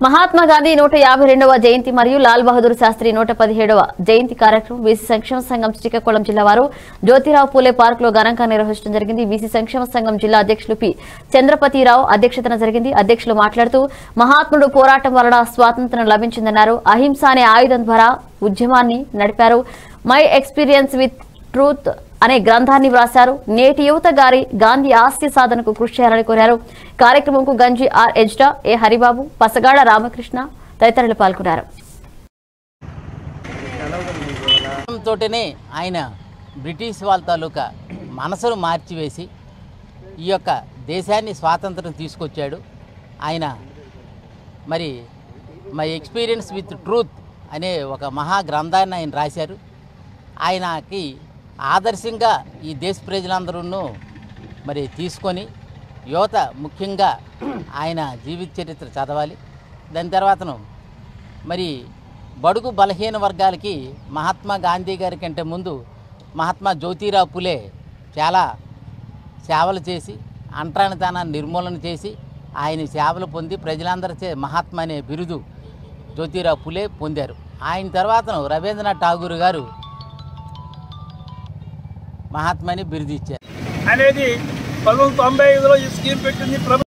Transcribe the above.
మహాత్మా గాంధీ నూట యాభై రెండవ జయంతి మరియు లాల్ బహదూర్ శాస్త్రి నూట పదిహేడవ జయంతి కార్యక్రమం బీసీ సంక్షేమ సంఘం శ్రీకాకుళం జిల్లా వారు జ్యోతిరావు పూలే పార్క్లో ఘనంగా నిర్వహించడం జరిగింది. బీసీ సంక్షేమ సంఘం జిల్లా అధ్యక్షులు పి. చంద్రపతిరావు అధ్యక్షతన జరిగింది. అధ్యక్షులు మాట్లాడుతూ మహాత్ముడు పోరాటం వలన స్వాతంత్ర్యం లభించిందన్నారు. అహింస అనే ఆయుధం ద్వారా ఉద్యమాన్ని నడిపారు. మై ఎక్స్పీరియన్స్ విత్ ట్రూత్ అనే గ్రంథాన్ని వ్రాశారు. నేటి యువత గారి గాంధీ ఆస్తి సాధనకు కృషి చేయాలని కోరారు. కార్యక్రమంకు గంజి ఆర్ ఎజ్డా ఏ హరిబాబు పసగాడ రామకృష్ణ తదితరులు పాల్గొన్నారు. తోటనే ఆయన బ్రిటిష్ వాళ్ళ తాలూకా మనసును మార్చివేసి ఈ యొక్క దేశాన్ని స్వాతంత్రం తీసుకొచ్చాడు. ఆయన మరి మై ఎక్స్పీరియన్స్ విత్ ట్రూత్ అనే ఒక మహా గ్రంథాన్ని ఆయన రాశారు. ఆయనకి ఆదర్శంగా ఈ దేశ ప్రజలందరూ మరి తీసుకొని యువత ముఖ్యంగా ఆయన జీవిత చరిత్ర చదవాలి. దాని తర్వాతను మరి బడుగు బలహీన వర్గాలకి మహాత్మా గాంధీ గారి కంటే ముందు మహాత్మా జ్యోతిరావు పులే చాలా సేవలు చేసి అంటరానితనాన్ని నిర్మూలన చేసి ఆయన సేవలు పొంది ప్రజలందరిచే మహాత్మా అనే బిరుదు జ్యోతిరావు పులే పొందారు. ఆయన తర్వాతను రవీంద్రనాథ్ ఠాగూర్ గారు మహాత్మని బిరుదిచ్చారు అనేది పంతొమ్మిది తొంభై ఐదులో ఈ స్కీమ్ పెట్టింది. ప్రభుత్వం